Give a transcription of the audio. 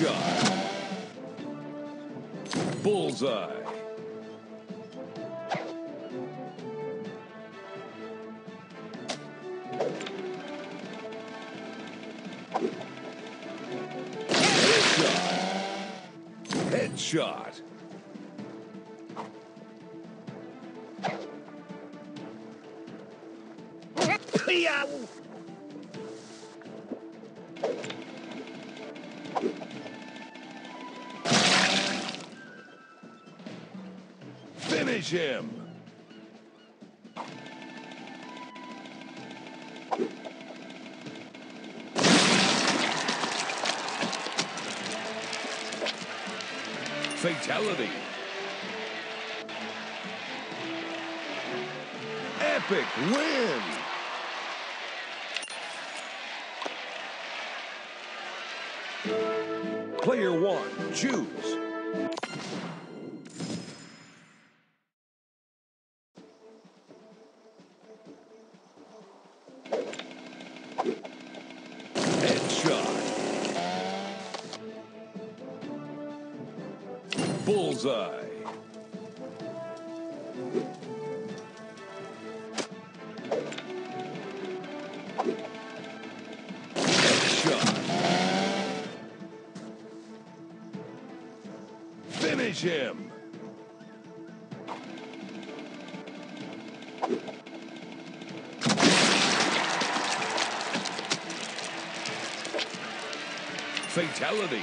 Headshot. Bullseye. Headshot. Headshot. Finish him. Fatality. Epic win. Player one, choose. Headshot. Bullseye. Headshot. Finish him. Fatality.